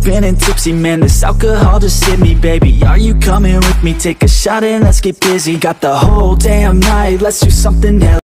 spinning tipsy, man This alcohol just hit me, baby. Are you coming with me? Take a shot and let's get busy. Got the whole damn night, let's do something else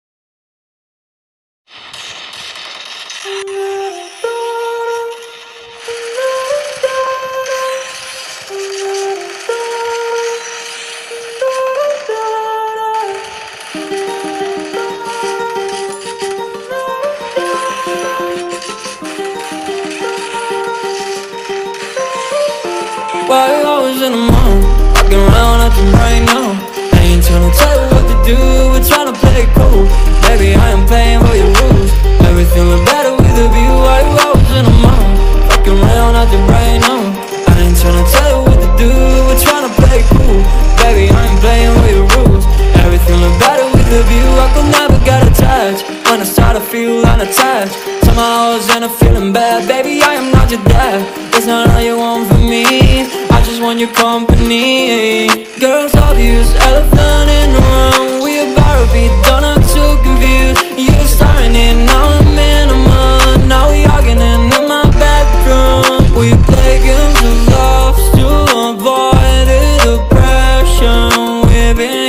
You always in the mood? Walking around acting right now I ain't tryna tell you what to do We're tryna play it cool. Baby, I am playing for your rules. Everything look better with a view. You always in the mood? Walking around acting right now I ain't tryna tell you what to do We're tryna play it cool. Baby, I ain't playing for your rules. Everything look better with a view. I could never get attached When I start to feel unattached. Somehow I was in a feeling bad. Baby, I am not your dad. It's not all you want from me just want your company Girls obvious, elephant in the room. We about to be Don't look too confused You're starting it. now I'm in Now we arguing in my bedroom. We play games of love to avoid the depression. We've been